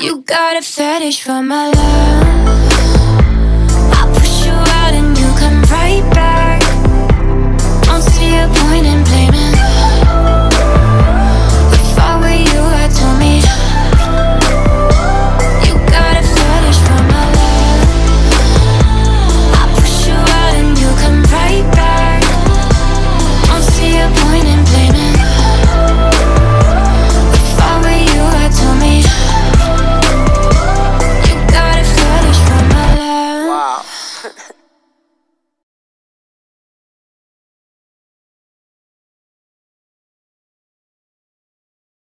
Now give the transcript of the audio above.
You got a fetish for my love.